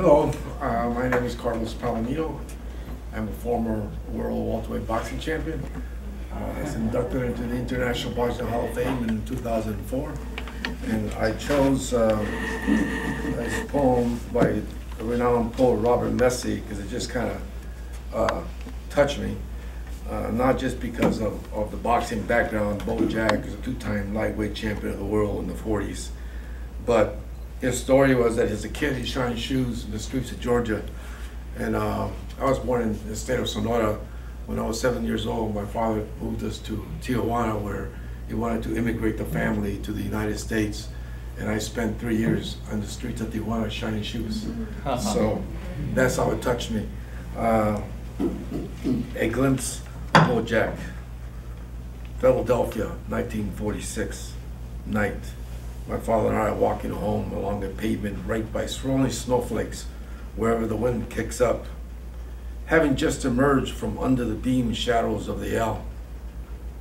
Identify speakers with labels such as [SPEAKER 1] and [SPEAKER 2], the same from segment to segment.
[SPEAKER 1] Hello, uh, my name is Carlos Palomino. I'm a former world welterweight boxing champion. Uh, I was inducted into the International Boxing Hall of Fame in 2004. And I chose uh, this poem by the renowned poet Robert Mezey because it just kind of uh, touched me. Uh, not just because of, of the boxing background, Beau Jack is a two-time lightweight champion of the world in the 40s, but his story was that as a kid he shined shoes in the streets of Georgia, and uh, I was born in the state of Sonora. When I was seven years old, my father moved us to Tijuana, where he wanted to immigrate the family to the United States, and I spent three years on the streets of Tijuana shining shoes. so that's how it touched me. Uh, a glimpse of Jack, Philadelphia, 1946, night. My father and I are walking home along the pavement right by swirling snowflakes wherever the wind kicks up. Having just emerged from under the beam shadows of the L,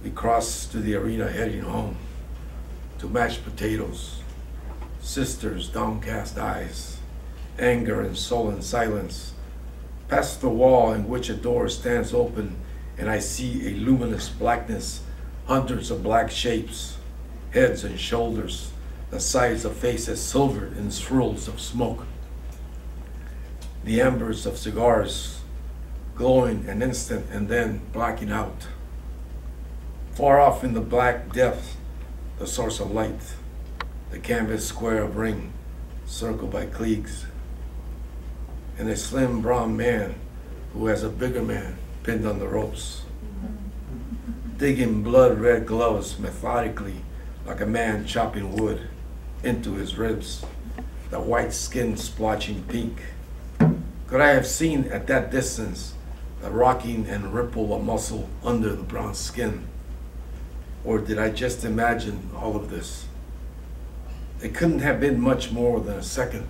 [SPEAKER 1] we cross to the arena heading home to mashed potatoes, sisters' downcast eyes, anger and sullen silence, past the wall in which a door stands open and I see a luminous blackness, hundreds of black shapes, heads and shoulders, the sides of faces silver in swirls of smoke. The embers of cigars glowing an instant and then blacking out. Far off in the black depth, the source of light, the canvas square of ring, circled by cliques, and a slim brown man who has a bigger man pinned on the ropes, mm-hmm. digging blood red gloves methodically like a man chopping wood into his ribs, the white skin splotching pink. Could I have seen at that distance the rocking and ripple of muscle under the brown skin? Or did I just imagine all of this? It couldn't have been much more than a second.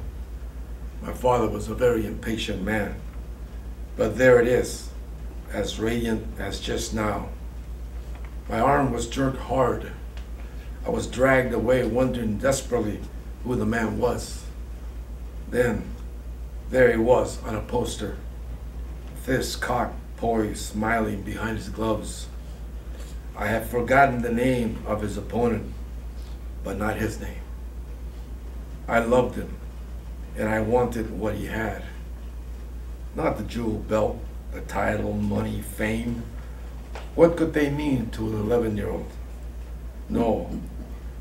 [SPEAKER 1] My father was a very impatient man. But there it is, as radiant as just now. My arm was jerked hard. I was dragged away, wondering desperately who the man was. Then, there he was on a poster, fist cocked, poised, smiling behind his gloves. I had forgotten the name of his opponent, but not his name. I loved him, and I wanted what he had. Not the jewel belt, the title, money, fame. What could they mean to an 11 year old? No,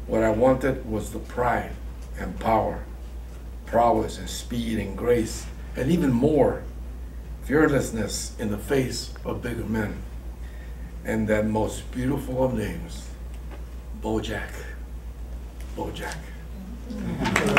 [SPEAKER 1] what I wanted was the pride and power, prowess and speed and grace, and even more, fearlessness in the face of bigger men. And that most beautiful of names, Beau Jack. Bojack.